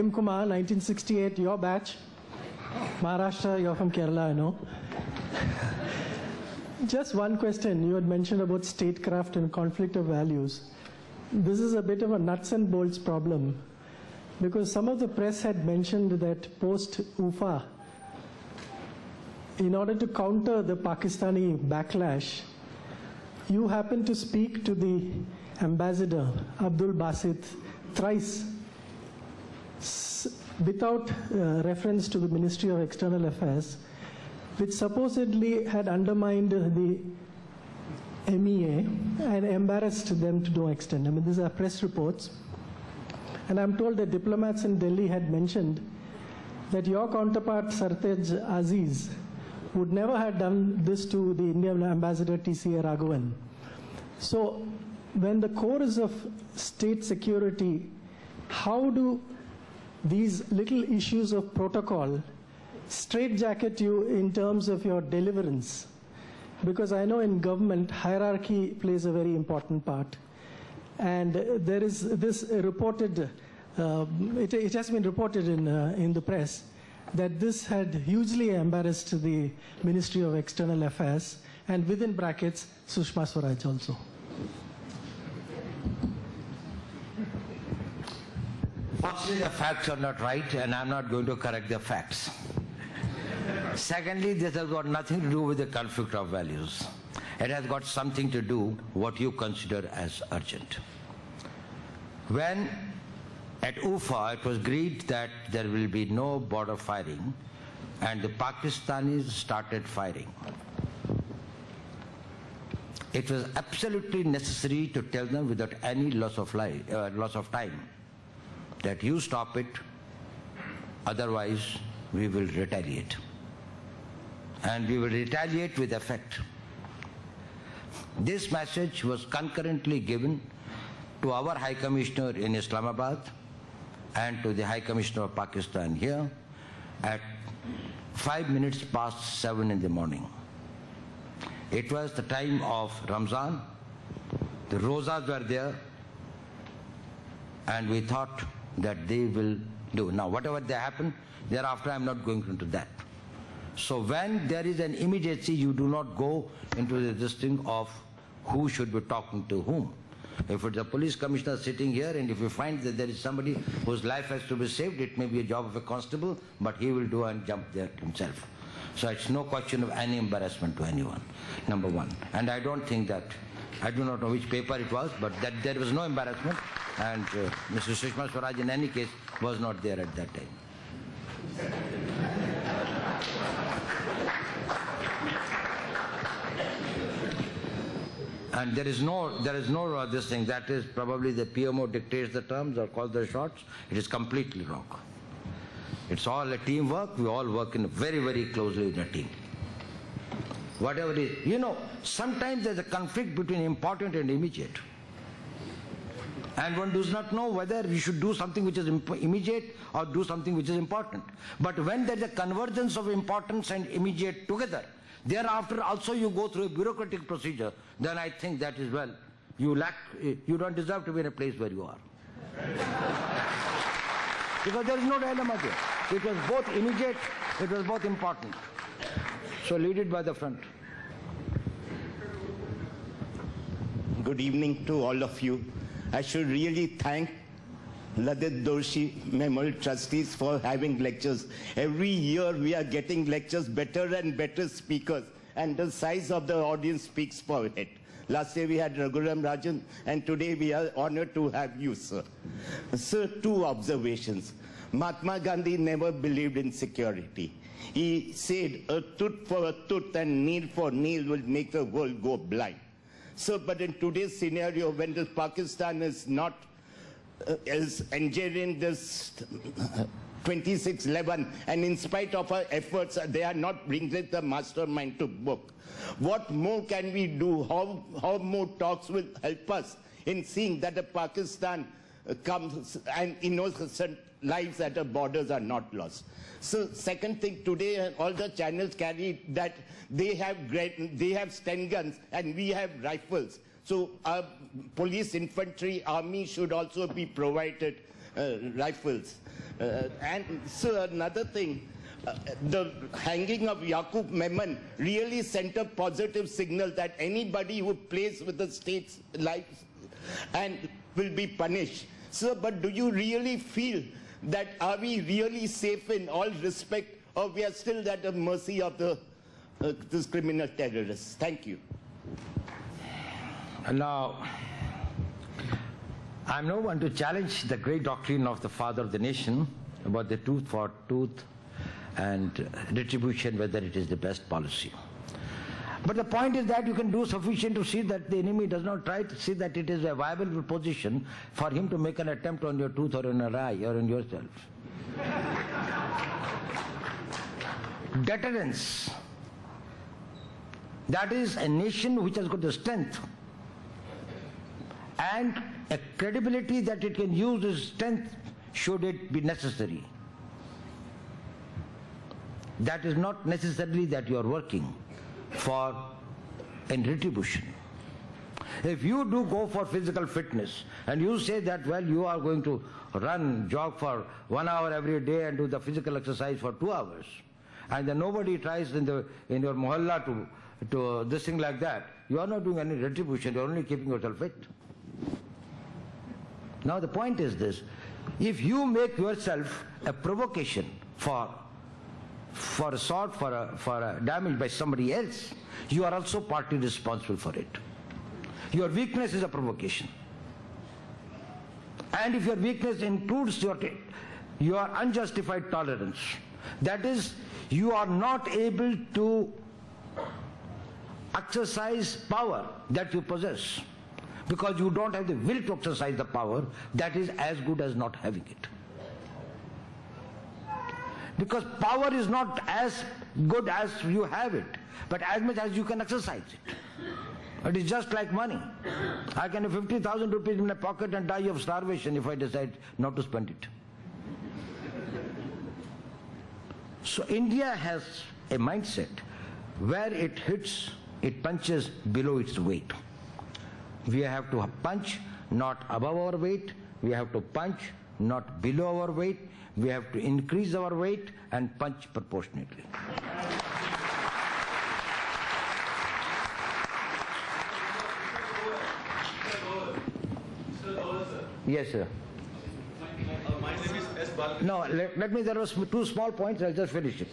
Tim Kumar, 1968, your batch. Maharashtra, you're from Kerala, I know. Just one question. You had mentioned about statecraft and conflict of values. This is a bit of a nuts and bolts problem because some of the press had mentioned that post UFA, in order to counter the Pakistani backlash, you happened to speak to the ambassador, Abdul Basit, thrice without uh, reference to the Ministry of External Affairs, which supposedly had undermined the MEA and embarrassed them to no extent. I mean, these are press reports. And I'm told that diplomats in Delhi had mentioned that your counterpart, Sartaj Aziz, would never have done this to the Indian ambassador T.C.A. Raghavan. So, when the core is of state security, how do these little issues of protocol straitjacket you in terms of your deliverance? Because I know in government, hierarchy plays a very important part. And there is this reported, uh, it, it has been reported in, uh, in the press that this had hugely embarrassed the Ministry of External Affairs and within brackets, Sushma Swaraj also. Firstly, the facts are not right, and I'm not going to correct the facts. Secondly, this has got nothing to do with the conflict of values. It has got something to do what you consider as urgent. When at UFA it was agreed that there will be no border firing, and the Pakistanis started firing. It was absolutely necessary to tell them without any loss of, life, uh, loss of time that you stop it, otherwise we will retaliate. And we will retaliate with effect. This message was concurrently given to our High Commissioner in Islamabad and to the High Commissioner of Pakistan here at five minutes past seven in the morning. It was the time of Ramzan. The rozas were there, and we thought that they will do. Now, whatever they happen, thereafter I'm not going into that. So when there is an immediacy, you do not go into the thing of who should be talking to whom. If it's a police commissioner sitting here and if you find that there is somebody whose life has to be saved, it may be a job of a constable, but he will do and jump there himself. So it's no question of any embarrassment to anyone, number one. And I don't think that, I do not know which paper it was, but that there was no embarrassment and uh, Mr. Sushma Swaraj in any case was not there at that time. And there is no, there is no uh, this thing. That is probably the PMO dictates the terms or calls the shots. It is completely wrong. It's all a teamwork. We all work in very, very closely in a team. Whatever it is. You know, sometimes there's a conflict between important and immediate. And one does not know whether we should do something which is immediate or do something which is important. But when there is a convergence of importance and immediate together, thereafter also you go through a bureaucratic procedure, then I think that is well. You lack, you don't deserve to be in a place where you are. because there is no dilemma there. It was both immediate, it was both important. So lead it by the front. Good evening to all of you. I should really thank Lalit Doshi Memorial Trustees for having lectures. Every year we are getting lectures, better and better speakers, and the size of the audience speaks for it. Last year we had Raghuram Rajan, and today we are honored to have you, sir. Sir, two observations. Mahatma Gandhi never believed in security. He said, a tooth for a tooth and nail for nail will make the world go blind. So, but in today's scenario, when the Pakistan is not uh, is engineering this uh, 2611, and in spite of our efforts, uh, they are not bringing the mastermind to book. What more can we do? How, how more talks will help us in seeing that the Pakistan uh, comes and innocent lives at the borders are not lost. So second thing, today uh, all the channels carry that they have great, they have Sten guns and we have rifles. So our police, infantry, army should also be provided uh, rifles. Uh, and so another thing, uh, the hanging of Yaqub Memon really sent a positive signal that anybody who plays with the state's life and will be punished. Sir, but do you really feel that are we really safe in all respect or we are still at the mercy of the uh, this criminal terrorists? Thank you. Now, I'm no one to challenge the great doctrine of the father of the nation about the tooth for tooth and retribution, whether it is the best policy. But the point is that you can do sufficient to see that the enemy does not try to see that it is a viable position for him to make an attempt on your tooth or on your eye or on yourself. Deterrence. That is a nation which has got the strength and a credibility that it can use its strength should it be necessary. That is not necessarily that you are working for in retribution. If you do go for physical fitness and you say that, well, you are going to run, jog for one hour every day and do the physical exercise for two hours, and then nobody tries in, the, in your mohalla to, to this thing like that, you are not doing any retribution, you are only keeping yourself fit. Now the point is this, if you make yourself a provocation for for assault, for a, for a damage by somebody else, you are also partly responsible for it. Your weakness is a provocation. And if your weakness includes your, your unjustified tolerance, that is, you are not able to exercise power that you possess because you don't have the will to exercise the power, that is as good as not having it. Because power is not as good as you have it, but as much as you can exercise it. It is just like money. I can have 50,000 rupees in my pocket and die of starvation if I decide not to spend it. So India has a mindset where it hits, it punches below its weight. We have to punch not above our weight, we have to punch not below our weight, we have to increase our weight and punch proportionately. Yes, sir. No, let, let me, there was two small points, I'll just finish it.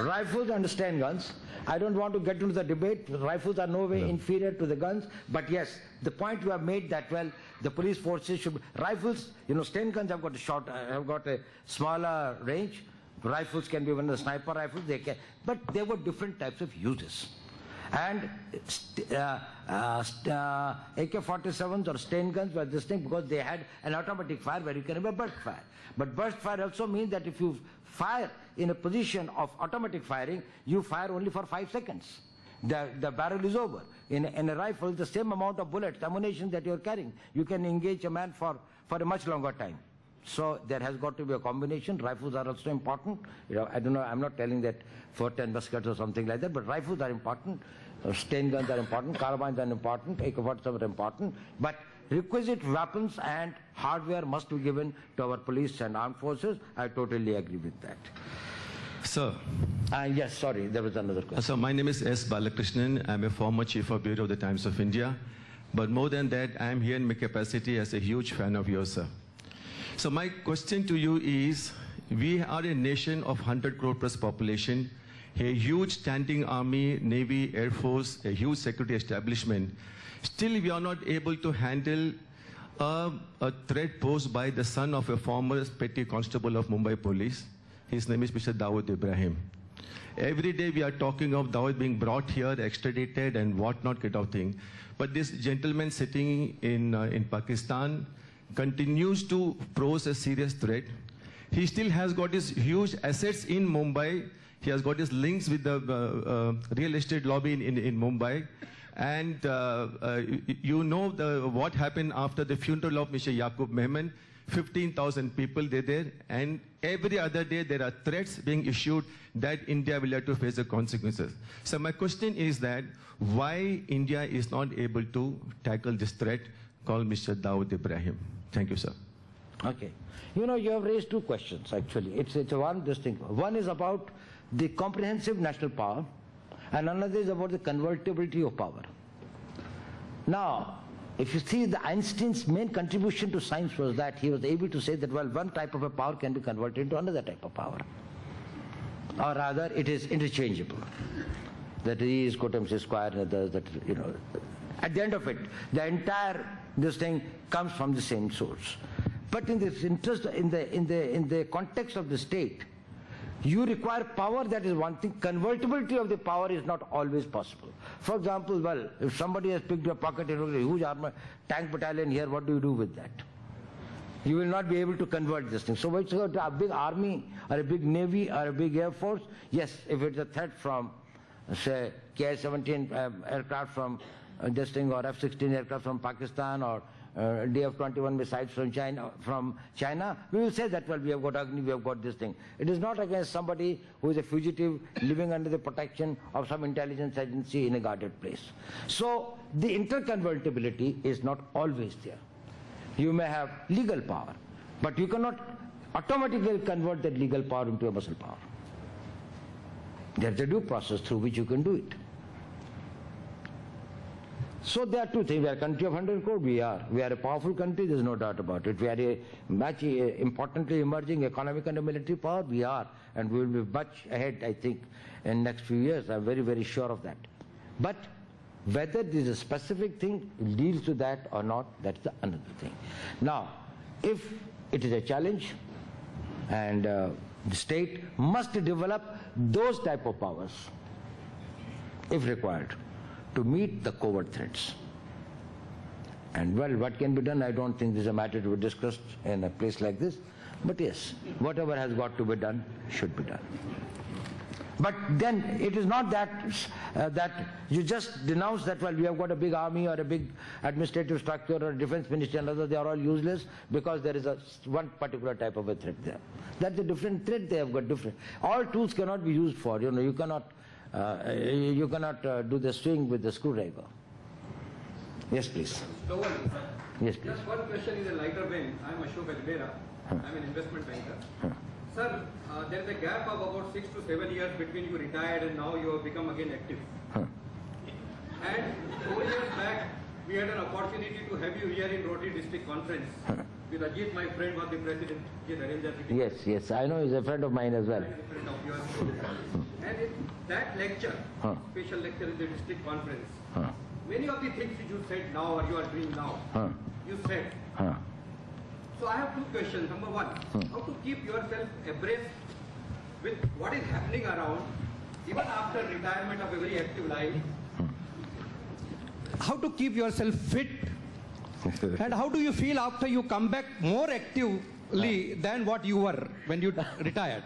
Rifles and Sten guns. I don't want to get into the debate. Rifles are no way no. inferior to the guns. But yes, the point you have made that, well, the police forces should, rifles, you know, Sten guns have got a short, uh, have got a smaller range. Rifles can be one of the sniper rifles, they can, but there were different types of uses. And uh, uh, uh AK-47s or Sten guns were this thing because they had an automatic fire where you can have a burst fire. But burst fire also means that if you fire in a position of automatic firing, you fire only for five seconds. The, the barrel is over. In, in a rifle, the same amount of bullets, ammunition that you're carrying, you can engage a man for, for a much longer time. So there has got to be a combination. Rifles are also important. You know, I don't know, I'm not telling that for 10 muskets or something like that, but rifles are important. Uh, Sten guns are important, carbines are important, AK-47 are important. But requisite weapons and hardware must be given to our police and armed forces. I totally agree with that. Sir. Uh, yes, sorry, there was another question. So my name is S. Balakrishnan. I'm a former chief of bureau of the Times of India. But more than that, I'm here in my capacity as a huge fan of yours, sir. So my question to you is, we are a nation of 100 crore plus population, a huge standing army, navy, air force, a huge security establishment. Still, we are not able to handle a, a threat posed by the son of a former petty constable of Mumbai police. His name is Mr. Dawood Ibrahim. Every day we are talking of Dawood being brought here, extradited and whatnot kind of thing. But this gentleman sitting in, uh, in Pakistan continues to pose a serious threat. He still has got his huge assets in Mumbai. He has got his links with the uh, uh, real estate lobby in, in, in Mumbai. And uh, uh, you know the, what happened after the funeral of Mr. Yaqub Memon. 15,000 people they there and every other day there are threats being issued that India will have to face the consequences. So my question is that why India is not able to tackle this threat called Mr. Dawood Ibrahim? Thank you, sir. Okay. You know, you have raised two questions actually. It's, it's one distinct. One is about the comprehensive national power, and another is about the convertibility of power. Now, if you see the Einstein's main contribution to science was that he was able to say that well one type of a power can be converted into another type of power. Or rather it is interchangeable. That E is equal mc square and others that you know at the end of it, the entire this thing comes from the same source. But in this interest in the in the in the context of the state, you require power, that is one thing. Convertibility of the power is not always possible. For example, well, if somebody has picked your pocket in a huge armor tank battalion here, what do you do with that? You will not be able to convert this thing. So it's a big army or a big navy or a big air force. Yes, if it's a threat from, say, Ki-17 uh, aircraft from uh, this thing or F-16 aircraft from Pakistan or uh, DF-21 missiles from China, from China, we will say that, well, we have got Agni, we have got this thing. It is not against somebody who is a fugitive living under the protection of some intelligence agency in a guarded place. So the interconvertibility is not always there. You may have legal power, but you cannot automatically convert that legal power into a muscle power. There's a due process through which you can do it. So there are two things. We are a country of 100 crore. We are. We are a powerful country. There's no doubt about it. We are a much uh, importantly emerging economic and military power. We are. And we will be much ahead, I think, in next few years. I'm very, very sure of that. But whether this is a specific thing leads to that or not, that's the another thing. Now, if it is a challenge and uh, the state must develop those type of powers, if required to meet the covert threats. And well, what can be done, I don't think this is a matter to be discussed in a place like this. But yes, whatever has got to be done should be done. But then it is not that uh, that you just denounce that well we have got a big army or a big administrative structure or a defense ministry and others they are all useless because there is a one particular type of a threat there. That's a different threat they have got different. All tools cannot be used for you know you cannot uh, you cannot uh, do the swing with the screwdriver. Yes, please. Yes, please. Just one question in a lighter vein. I'm Ashok Ajmera. I'm an investment banker. Sir, uh, there is a gap of about six to seven years between you retired and now you have become again active. And four years back, we had an opportunity to have you here in Rotary District Conference. With Ajit, my friend, was the president. Ajit Arendra sitting Yes, yes, I know he's a friend of mine as well. Behind the friend of yours. And in that lecture, Huh. special lecture in the district conference, Huh, many of the things which you said now or you are doing now, huh, you said huh. So I have two questions. Number one, how to keep yourself abreast with what is happening around, even after retirement of a very active life. How to keep yourself fit, and how do you feel after you come back more actively than what you were when you retired?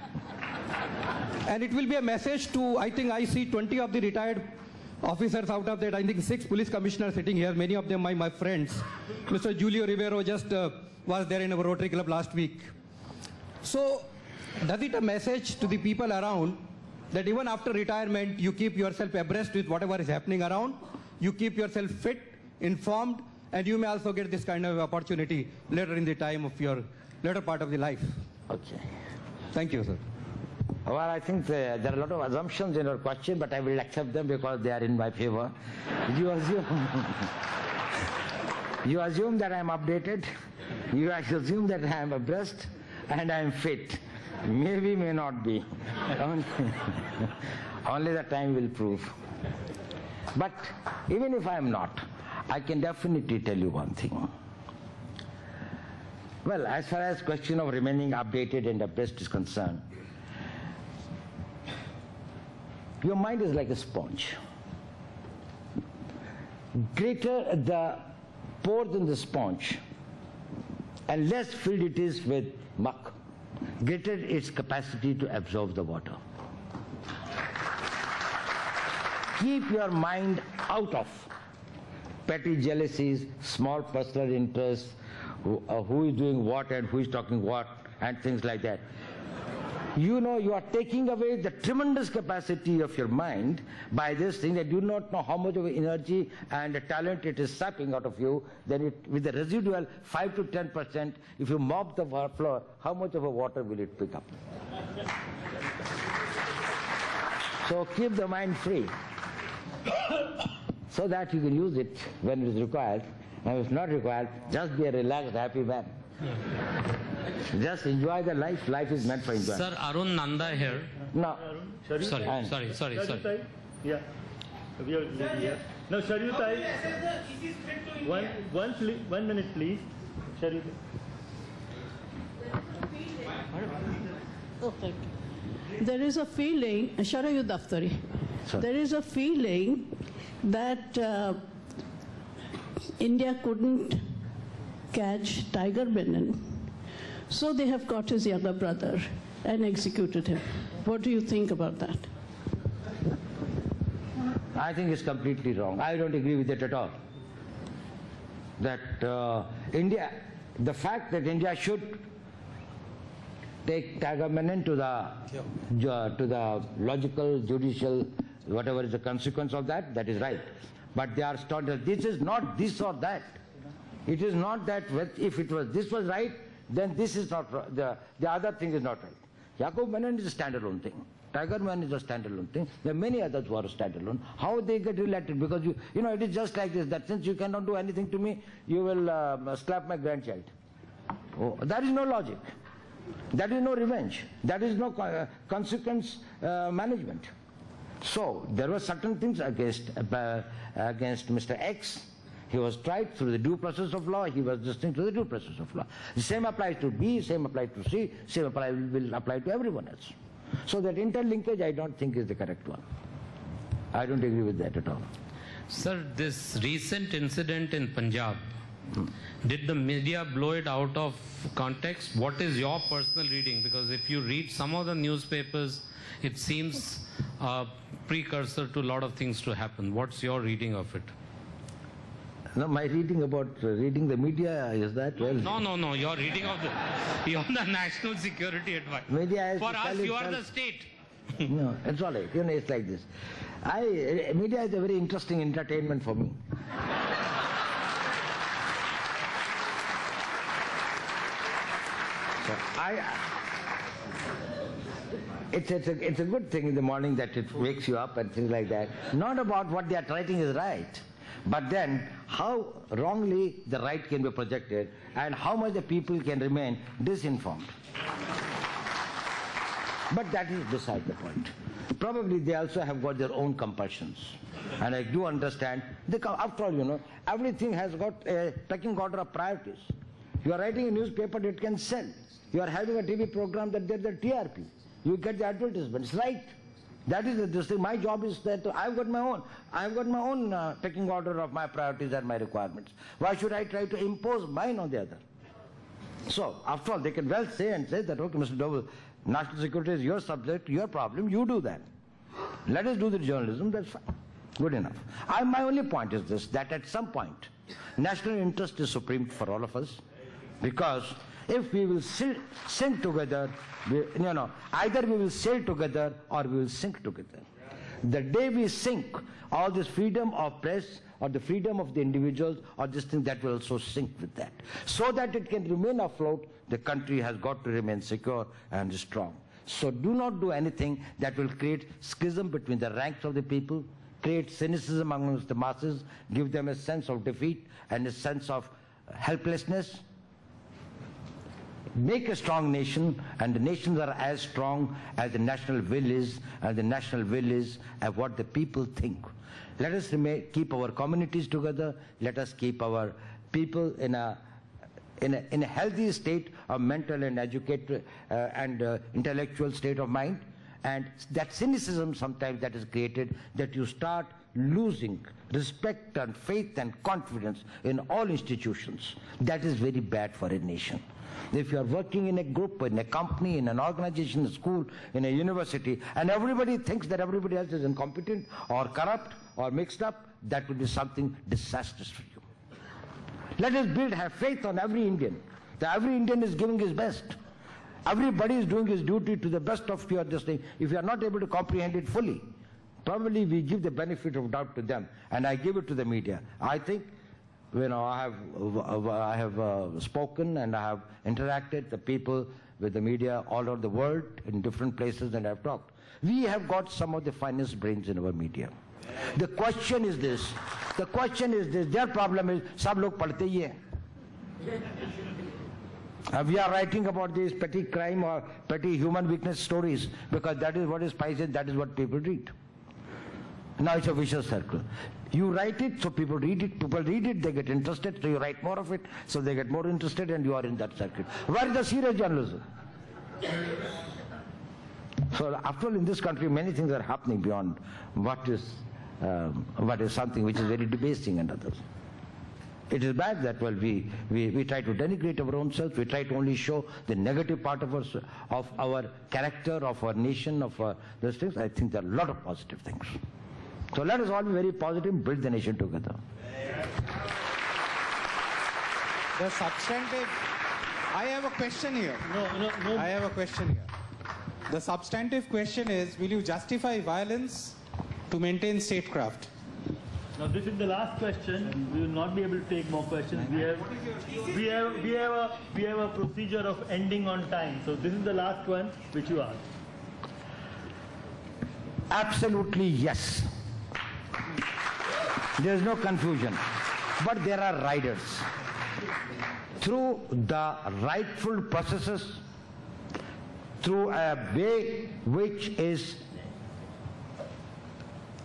And it will be a message to, I think I see 20 of the retired officers out of that, I think six police commissioners sitting here, many of them my, my friends. Mr. Julio Ribeiro just uh, was there in our Rotary Club last week. So, does it a message to the people around that even after retirement, you keep yourself abreast with whatever is happening around, you keep yourself fit, informed, and you may also get this kind of opportunity later in the time of your later part of the life. Okay. Thank you, sir. Well, I think the, there are a lot of assumptions in your question, but I will accept them because they are in my favor. You assume, you assume that I am updated, you assume that I am abreast, and I am fit. Maybe, may not be. Only, only the time will prove. But even if I am not, I can definitely tell you one thing. Well, as far as question of remaining updated and abreast is concerned, your mind is like a sponge. Greater the pores in the sponge, and less filled it is with muck, greater its capacity to absorb the water. Keep your mind out of petty jealousies, small personal interests, who, uh, who is doing what and who is talking what, and things like that. You know you are taking away the tremendous capacity of your mind by this thing that you do not know how much of energy and talent it is sapping out of you. Then it, with the residual 5 to 10 percent if you mop the floor how much of a water will it pick up? So keep the mind free so that you can use it when it is required. And if not required just be a relaxed happy man just enjoy the life. Life is meant for enjoyment. Sir, Arun Nanda here. No. Sorry, sorry, sorry, sorry, sorry. Yeah. We are here. Now, Sharyutai. One, one, one minute, please. Sharyutai. There is a feeling, Sharayu Daftari, there is a feeling that uh, India couldn't catch Tiger Memon so they have got his younger brother and executed him. What do you think about that? I think it's completely wrong. I don't agree with it at all. That uh, India, the fact that India should take Tiger Memon to the, to the logical, judicial, whatever is the consequence of that, that is right. But they are started, this is not this or that. It is not that if it was this was right, then this is not. The, the other thing is not right. Yaqub Memon is a standalone thing. Tiger Man is a standalone thing. There are many others who are standalone. How they get related? Because you, you know, it is just like this. That since you cannot do anything to me, you will uh, slap my grandchild. Oh, that is no logic. That is no revenge. That is no uh, consequence uh, management. So there were certain things against uh, against Mr. X he was tried through the due process of law. He was listening to the due process of law. The same applies to B, same applies to C, same apply, will apply to everyone else. So that interlinkage I don't think is the correct one. I don't agree with that at all. Sir, this recent incident in Punjab, did the media blow it out of context? What is your personal reading? Because if you read some of the newspapers, it seems a precursor to a lot of things to happen. What's your reading of it? No, my reading about uh, reading the media is that well. No, no, no. You're reading of the you're the national security advice. Media For us, you are the state. no, it's all right. You know, it's like this. I media is a very interesting entertainment for me. so I. It's, it's, a, it's a good thing in the morning that it wakes you up and things like that. Not about what they are writing is right. But then, how wrongly the right can be projected and how much the people can remain disinformed. But that is beside the point. Probably they also have got their own compulsions. And I do understand, they, come, after all, you know, everything has got a pecking order of priorities. You are writing a newspaper that can sell. You are having a TV program that there's the TRP. You get the advertisements, right? That is the thing. My job is that I've got my own. I've got my own uh, order of my priorities and my requirements. Why should I try to impose mine on the other? So, after all, they can well say and say that, okay, Mr. Doval, national security is your subject, your problem, you do that. Let us do the journalism, that's fine. Good enough. I, my only point is this, that at some point, national interest is supreme for all of us because if we will sink together, we, you know, either we will sail together or we will sink together. The day we sink, all this freedom of press or the freedom of the individuals or this thing that will also sink with that. So that it can remain afloat, the country has got to remain secure and strong. So do not do anything that will create schism between the ranks of the people, create cynicism amongst the masses, give them a sense of defeat and a sense of helplessness make a strong nation, and the nations are as strong as the national will is, and the national will is of what the people think. Let us remain, keep our communities together. Let us keep our people in a in a, in a healthy state of mental and educated uh, and uh, intellectual state of mind. And that cynicism sometimes that is created that you start losing respect and faith and confidence in all institutions. That is very bad for a nation. If you are working in a group, in a company, in an organization, a school, in a university, and everybody thinks that everybody else is incompetent or corrupt or mixed up, that would be something disastrous for you. Let us build, have faith on every Indian. That every Indian is giving his best. Everybody is doing his duty to the best of your this thing. If you are not able to comprehend it fully, probably we give the benefit of doubt to them, and I give it to the media. I think, you know, I have, uh, I have uh, spoken and I have interacted the people with the media all over the world in different places, and I've talked. We have got some of the finest brains in our media. The question is this. The question is this. Their problem is सब लोग पढ़ते ही हैं. Uh, we are writing about these petty crime or petty human weakness stories because that is what is spicy, that is what people read. Now it's a vicious circle. You write it, so people read it, people read it, they get interested, so you write more of it, so they get more interested and you are in that circle. Where is the serious journalism? So after all, in this country, many things are happening beyond what is, um, what is something which is very debasing and others. It is bad that, well, we, we, we try to denigrate our own self, we try to only show the negative part of our, of our character, of our nation, of our, those things. I think there are a lot of positive things. So let us all be very positive and build the nation together. The substantive. I have a question here. No, no, no. I have a question here. The substantive question is Will you justify violence to maintain statecraft? Now this is the last question. We will not be able to take more questions. We have, we have, we have a, we have a procedure of ending on time. So this is the last one which you asked. Absolutely yes. There is no confusion. But there are riders. Through the rightful processes, through a way which is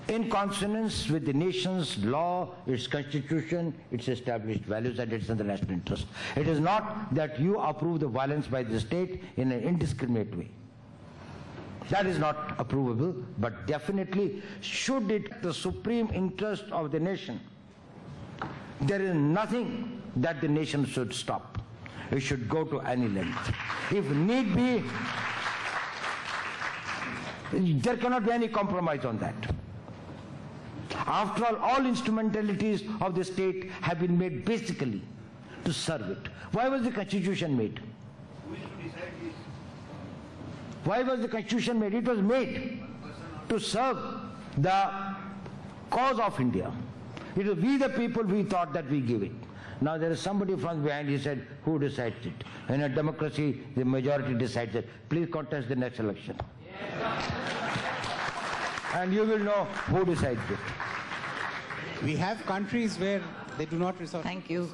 in consonance with the nation's law, its constitution, its established values, and its international interest. It is not that you approve the violence by the state in an indiscriminate way. That is not approvable, but definitely should it the supreme interest of the nation, there is nothing that the nation should stop. It should go to any length. If need be, there cannot be any compromise on that. After all, all instrumentalities of the state have been made basically to serve it. Why was the constitution made? Why was the constitution made? It was made to serve the cause of India. It was we the people we thought that we give it. Now there is somebody from behind, he said, who decides it? In a democracy, the majority decides it. Please contest the next election. And you will know who decides it. We have countries where they do not resort. Thank you.